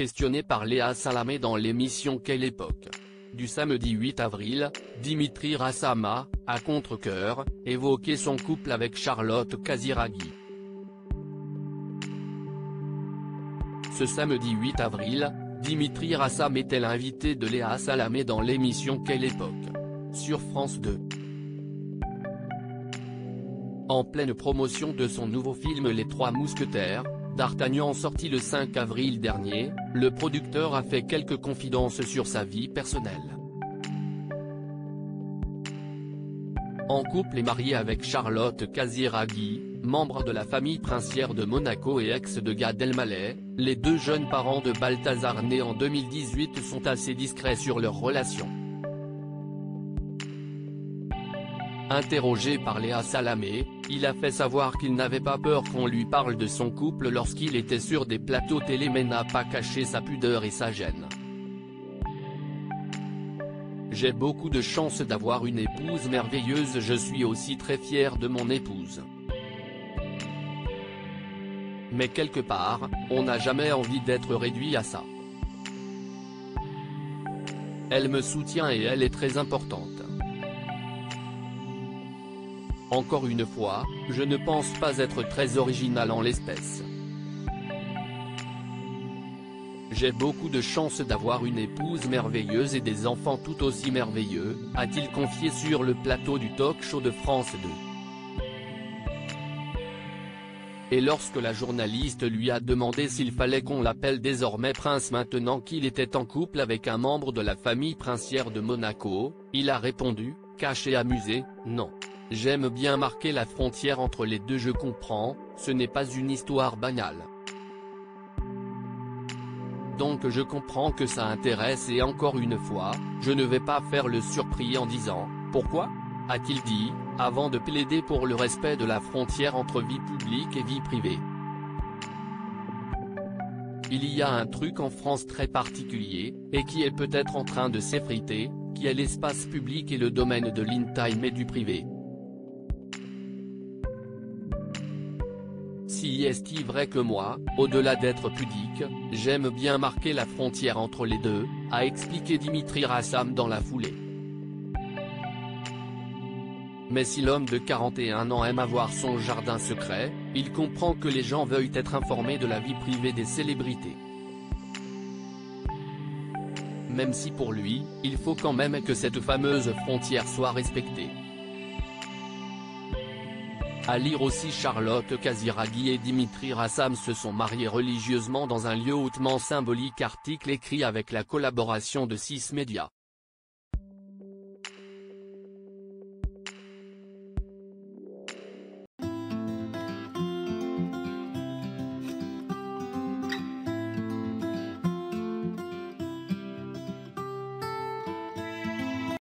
questionné par Léa Salamé dans l'émission Quelle époque? Du samedi 8 avril, Dimitri Rassama, à contre-cœur, évoqué son couple avec Charlotte Casiraghi. Ce samedi 8 avril, Dimitri Rassam était l'invité de Léa Salamé dans l'émission Quelle époque? Sur France 2. En pleine promotion de son nouveau film Les Trois Mousquetaires, D'Artagnan sorti le 5 avril dernier, le producteur a fait quelques confidences sur sa vie personnelle. En couple et marié avec Charlotte Casiraghi, membre de la famille princière de Monaco et ex de Gad Elmaleh, les deux jeunes parents de Balthazar nés en 2018 sont assez discrets sur leur relation. Interrogé par Léa Salamé, il a fait savoir qu'il n'avait pas peur qu'on lui parle de son couple lorsqu'il était sur des plateaux télé mais n'a pas caché sa pudeur et sa gêne. J'ai beaucoup de chance d'avoir une épouse merveilleuse je suis aussi très fier de mon épouse. Mais quelque part, on n'a jamais envie d'être réduit à ça. Elle me soutient et elle est très importante. Encore une fois, je ne pense pas être très original en l'espèce. J'ai beaucoup de chance d'avoir une épouse merveilleuse et des enfants tout aussi merveilleux, a-t-il confié sur le plateau du talk show de France 2. Et lorsque la journaliste lui a demandé s'il fallait qu'on l'appelle désormais prince maintenant qu'il était en couple avec un membre de la famille princière de Monaco, il a répondu, caché amusé, non. J'aime bien marquer la frontière entre les deux je comprends, ce n'est pas une histoire banale. Donc je comprends que ça intéresse et encore une fois, je ne vais pas faire le surpris en disant, pourquoi? A-t-il dit, avant de plaider pour le respect de la frontière entre vie publique et vie privée. Il y a un truc en France très particulier, et qui est peut-être en train de s'effriter, qui est l'espace public et le domaine de l'in-time et du privé. Si est vrai que moi, au-delà d'être pudique, j'aime bien marquer la frontière entre les deux, a expliqué Dimitri Rassam dans la foulée. Mais si l'homme de 41 ans aime avoir son jardin secret, il comprend que les gens veuillent être informés de la vie privée des célébrités. Même si pour lui, il faut quand même que cette fameuse frontière soit respectée. À lire aussi Charlotte Casiraghi et Dimitri Rassam se sont mariés religieusement dans un lieu hautement symbolique article écrit avec la collaboration de 6 médias.